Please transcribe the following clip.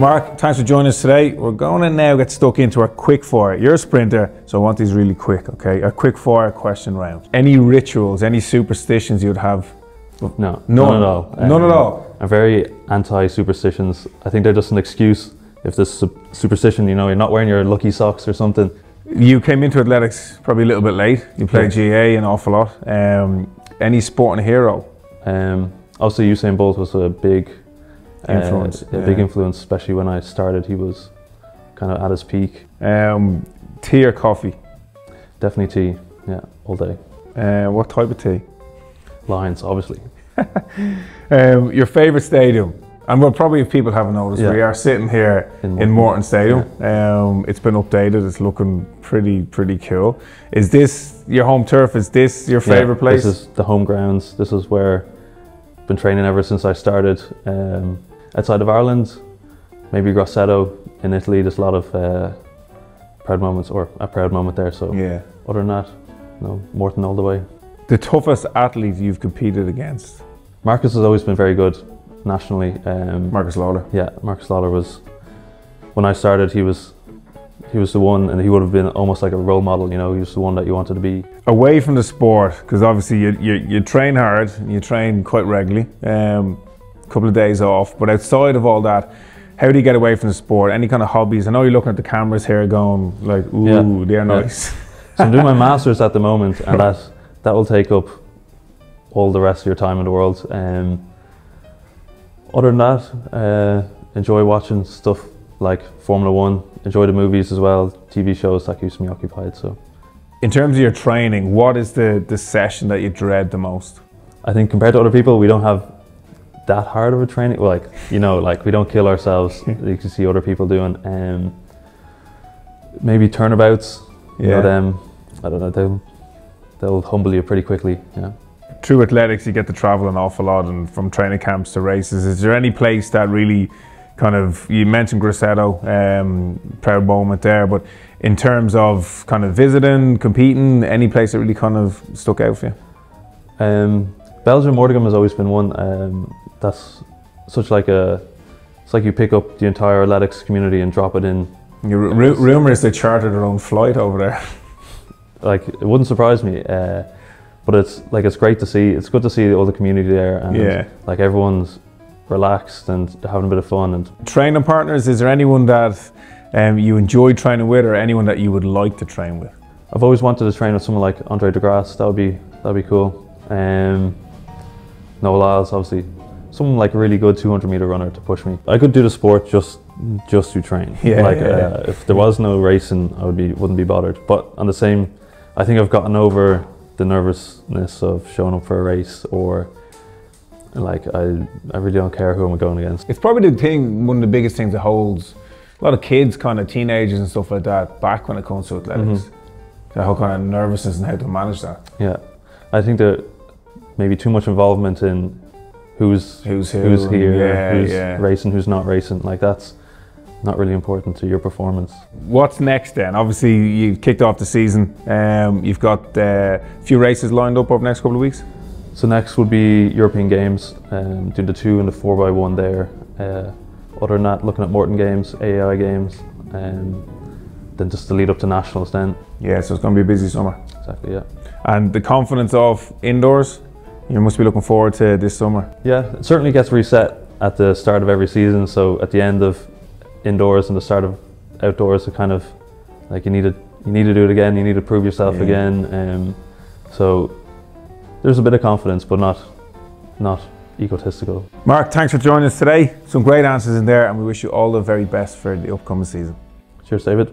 Mark, thanks for joining us today. We're going to now get stuck into our quick fire. You're a sprinter, so I want these really quick, okay? A quick fire question round. Any rituals, any superstitions you'd have? No, None. none at all. None at all? I'm very anti superstitions. I think they're just an excuse. If there's superstition, you know, you're not wearing your lucky socks or something. You came into athletics probably a little bit late. You played GAA an awful lot. Um, any sporting hero? Um, also, Usain Bolt was a big Influence, a big influence, especially when I started. He was kind of at his peak. Um, tea or coffee? Definitely tea, yeah, all day. Uh, what type of tea? Lyons, obviously. Um, your favourite stadium? And well, probably if people haven't noticed, Yeah. we are sitting here In in Morton. Morton Stadium. Um, it's been updated. It's looking pretty, pretty cool. Is this your home turf? Is this your Yeah, favourite place? This is the home grounds. This is where I've been training ever since I started. Um, outside of Ireland, maybe Grosseto in Italy. There's a lot of uh, proud moments, or a proud moment there. So yeah. other than that, no, Morton all the way. The toughest athlete you've competed against? Marcus has always been very good nationally. Um, Marcus Lawler. yeah, Marcus Lawler was when I started. He was he was the one, and he would have been almost like a role model. You know, he was the one that you wanted to be. Away from the sport, because obviously you, you, you train hard, and you train quite regularly, um, couple of days off, but outside of all that, how do you get away from the sport? Any kind of hobbies? I know you're looking at the cameras here going like, ooh, Yeah, they're yeah. nice. So I'm doing my masters at the moment, and that that will take up all the rest of your time in the world. Um, other than that, uh, enjoy watching stuff like Formula One. Enjoy the movies as well, TV shows that keeps me occupied. So In terms of your training, what is the, the session that you dread the most? I think compared to other people, we don't have that hard of a training. Well, like you know, like we don't kill ourselves. you can see other people doing. Um, maybe turnabouts. You Yeah. know them. I don't know. They'll they'll humble you pretty quickly. Yeah. Through athletics, you get to travel an awful lot, and from training camps to races. Is there any place that really kind of you mentioned Grosseto, um, proud moment there, but in terms of kind of visiting, competing, any place that really kind of stuck out for you? Um, Belgium Oordegem has always been one. Um, that's such like a. It's like you pick up the entire athletics community and drop it in. Your ru- rumor is they chartered their own flight over there. Like it wouldn't surprise me. Uh, but it's like it's great to see. It's good to see all the community there and Yeah. like everyone's relaxed and having a bit of fun and Training partners, is there anyone that um, you enjoy training with, or anyone that you would like to train with? I've always wanted to train with someone like Andre De Grasse. That would be that would be cool. Um, Lyles, obviously, someone like a really good 200 meter runner to push me. I could do the sport just just to train. Yeah, like yeah, uh, if there was no racing, I would be wouldn't be bothered. But on the same, I think I've gotten over the nervousness of showing up for a race or like I I really don't care who I'm going against. It's probably the thing, one of the biggest things that holds a lot of kids, kind of teenagers and stuff like that, back when it comes to athletics. The whole kind of nervousness and how to manage that. Yeah, I think that maybe too much involvement in who's Who's who, who's here, yeah, who's yeah. racing, who's not racing. Like that's not really important to your performance. What's next then? Obviously, you've kicked off the season. Um, you've got uh, a few races lined up over the next couple of weeks. So next would be European Games, um, doing the two and the four by one there. Uh, other than that, looking at Morton Games, AI Games, and then just the lead up to nationals. Then Yeah, so it's going to be a busy summer. exactly, yeah, And the confidence of indoors, you must be looking forward to this summer. yeah. It certainly gets reset at the start of every season. So at the end of indoors and the start of outdoors, it kind of like you need to you need to do it again. You need to prove yourself Yeah. again. Um, so there's a bit of confidence, but not not egotistical. Mark, thanks for joining us today. Some great answers in there, and we wish you all the very best for the upcoming season. Cheers, David.